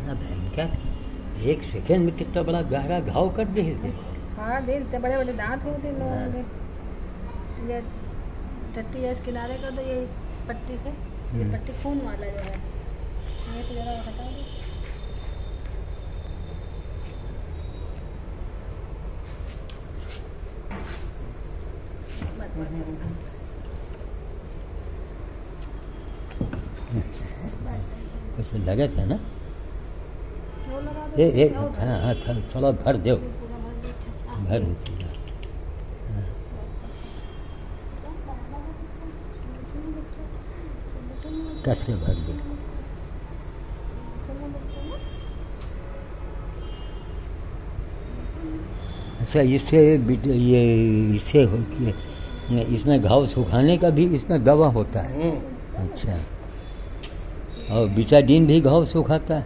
इतना भयंकर। एक सेकंड में कितना बड़ा गहरा घाव कर दे हाँ दे इतने बड़े बड़े दांत होते लोगों के। ये टट्टी है इस किनारे का तो ये पट्टी से। ये हम्म। पट्टी खून वाला जो है। ये तो जरा हटा दो। कुछ लगा था ना? दो, ए ए हाँ हाँ थोड़ा थोड़ा भर दो। भर। हाँ, भर दो कैसे भर दो। अच्छा इससे ये इससे हो कि इसमें घाव सुखाने का भी इसमें दवा होता है। हम्म, अच्छा। और बिटाडीन भी घाव सुखाता है।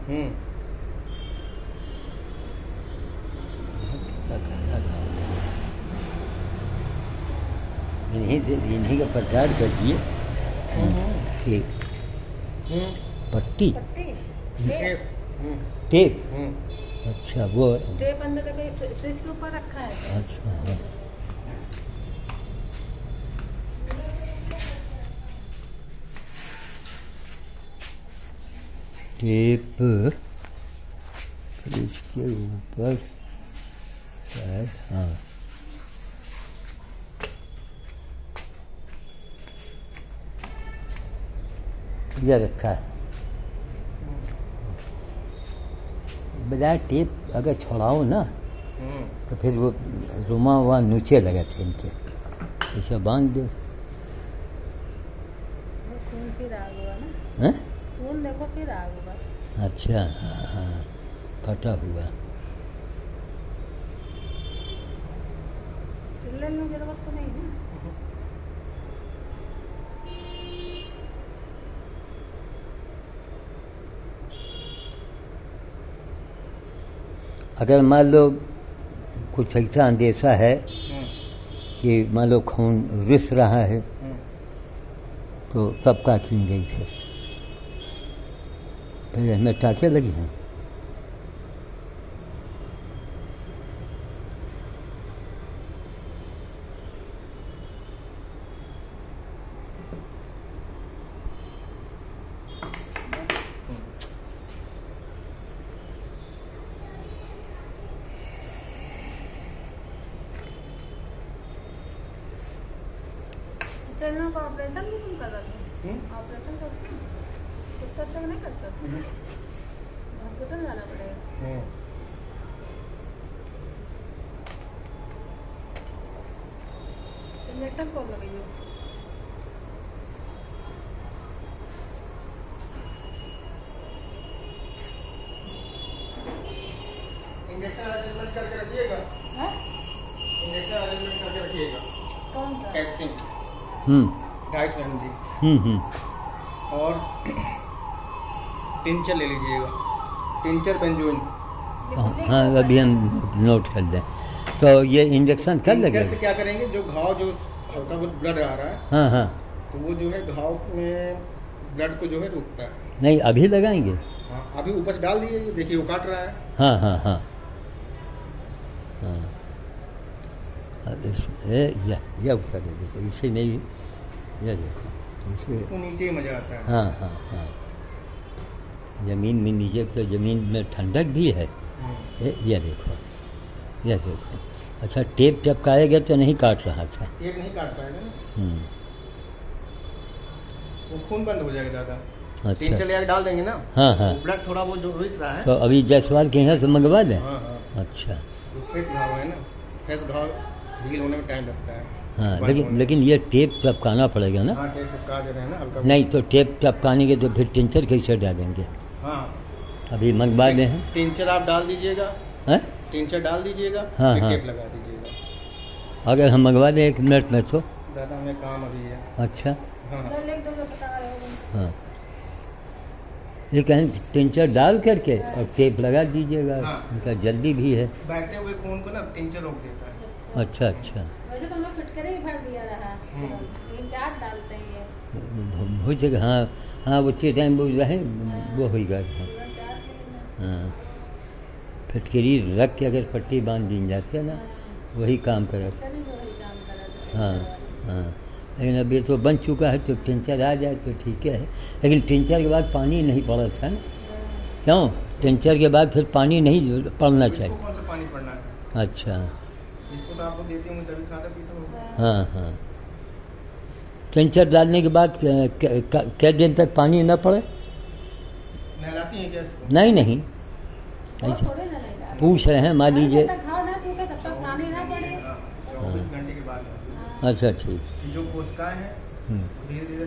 इन्हीं से इन्हीं का प्रचार कर दिए हम्म, पट्टी। पट्टी। Tape, tape. हम्म, टेप। हम्म। अच्छा वो टेप अंदर फ्रिज के ऊपर रखा है। अच्छा हाँ। टेप फ्रिज के ऊपर शायद हाँ। यह रखा है। बजाय टेप अगर छोड़ाओ ना हम्म, तो फिर वो रुमा वहाँ नीचे लगे थे इनके। ऐसे बाँध दो। हुआ हैं? हुआ। अच्छा हाँ हाँ फटा हुआ। तो नहीं अगर मान लो कुछ ऐसा अंदेशा है हम्म, कि मान लो खून रिस रहा है हम्म। तो तब का खींच गई फिर। फिर हमें टाँके लगी हैं। चलना का ऑपरेशन भी तुम कर रहे थे हम्म, ऑपरेशन करते हो? कुत्ता तक नहीं करता हॉस्पिटल जाना पड़ेगा। इंजेक्शन कौन लगेगी इंजेक्शन अरेंजमेंट करके रखिएगा। हाँ? इंजेक्शन अरेंजमेंट करके रखिएगा। कौन सा? कैप्सिन हम्म ढाई सौ एम जी। हम्म हम्म। और टिंचर ले लीजिएगा। टिंचर बेंजोइन हाँ, हाँ अभी हम नोट कर लें तो ये इंजेक्शन कर टिंचर से लगे क्या करेंगे? जो घाव जो हल्का बहुत ब्लड आ रहा है हाँ हाँ। तो वो जो है घाव में ब्लड को जो है रोकता है। नहीं अभी लगाएँगे? हाँ अभी ऊपर से डाल दीजिए देखिए वो काट रहा है। हाँ हाँ हाँ। हाँ। अब इस- ये ये ये उतर है देखो इसे नहीं ये देखो इसे नीचे ही मज़ा आता है। हाँ हाँ हाँ। ज़मीन में नीचे तो ज़मीन में ठंडक भी है। हम्म। ये ये देखो ये देखो। अच्छा टेप जब चपकाएगा तो नहीं काट रहा था। एक नहीं काट पाएगा ना? हम्म, वो खून बंद हो जाएगा दादा अच्छा। टिंचर ले आके डाल देंगे ना? हाँ हाँ। ब्लड थोड़ा बहुत जो रिस रहा है। तो अभी जायसवाल के यहाँ से मंगवा दें? हाँ हाँ। अच्छा। फ्रेश घाव है ना फ्रेश घाव। हील होने में टाइम लगता है। हाँ लेकिन लेकिन ये टेप चपकाना पड़ेगा ना? हाँ टेप चिपका दे रहे हैं ना नहीं तो टेप चपकाने के तो फिर टिंचर कैसे डालेंगे। हाँ। अभी मंगवा लें हम टिंचर आप डाल दीजिएगा। हैं? टिंचर डाल दीजिएगा हाँ, हाँ। टेप लगा दीजिएगा। अगर हम मंगवा दें एक मिनट में तो? दादा हमें काम अभी है। अच्छा। हाँ। रहे हो हाँ। ये कहें टिंचर डाल करके और टेप लगा दीजिएगा। हाँ। उनका जल्दी भी है। बहते हुए खून को ना टिंचर रोक देता है। अच्छा अच्छा। वैसे तो हम लोग फिटकरे ही भर दिया रहा। चार डालते हैं ये। हो जाएगा हाँ हाँ उसी टाइम वो रहे वो हो गया हाँ। चार किलो में। हाँ। फिटकरी रख के अगर पट्टी बाँध दी जाती है ना वही काम करे। शरीर में वही काम करा हाँ। हाँ लेकिन अब ये तो बन चुका है तो टेंचर आ जाए तो ठीक है। लेकिन टेंचर के बाद पानी नहीं पड़ा था ना। क्यों? टेंचर के बाद फिर पानी नहीं पड़ना चाहिए। कौन सा पानी पड़ना है? अच्छा। इसको तो आपको देती हूँ तभी खाता पीता होगा। हाँ हाँ। डालने के बाद क- दिन तक पानी न पड़े? नहलाती हैं क्या इसको? नहीं नहीं। ऐसे थोड़े ना नहीं डाले। पूछ रहे हैं मान लीजिए। जब तक घाव ना सूखे तब तक पानी ना पड़े। हाँ, घंटे अच्छा ठीक। जो कोशिकाएँ हैं हम्म, धीरे धीरे